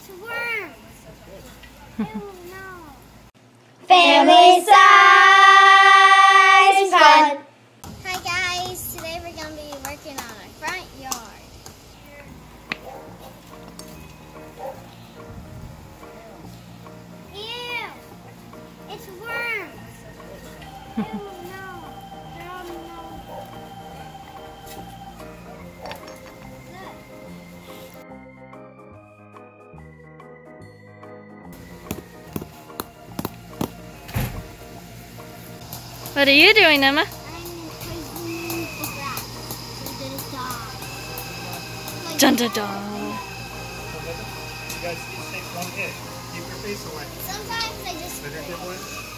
It's worms. Ew, no. Family size fun. Hi guys, today we're going to be working on our front yard. Ew, it's worms. Ew, What are you doing, Emma? I'm cleaning with the dog. Like Dun dun that. dun. You guys each take one hit. Keep your face away. Sometimes I just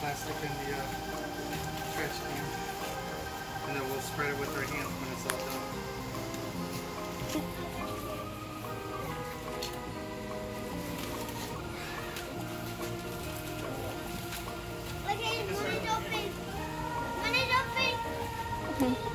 plastic in the uh, trash can. And then we'll spread it with our hands when it's all done. Okay, when it's open. When it's open. Cut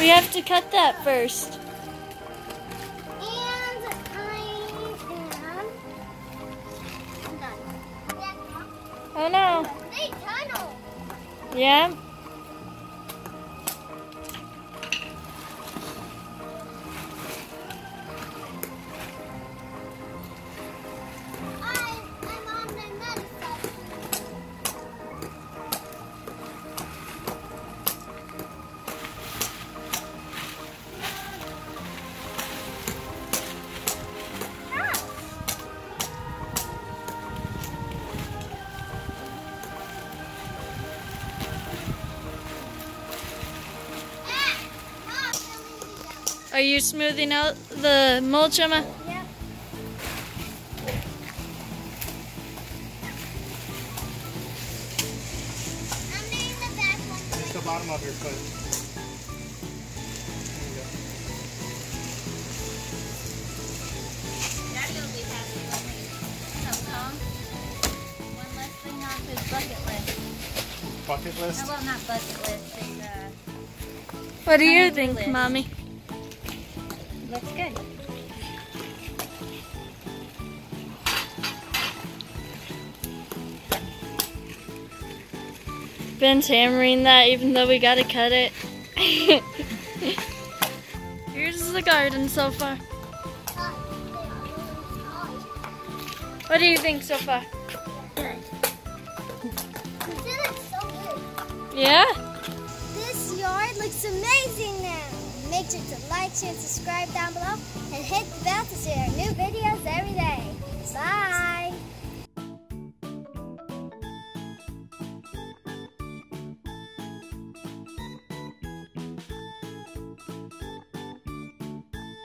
We have to cut that first. And I am done. Oh no. They tunnel. Yeah? Are you smoothing out the mulch, Emma? Yep. The. It's the bottom of your foot. There you go. Daddy will be happy when we come home. One less thing off his bucket list. Bucket. Well, not bucket list. His, uh, What do you think, list. Mommy? Looks good. Ben's hammering that even though we gotta cut it. Here's the garden so far. What do you think so far? Good. You did so good. Yeah? This yard looks amazing now. Make sure to like, share, and subscribe down below, and hit the bell to see our new videos every day. Bye.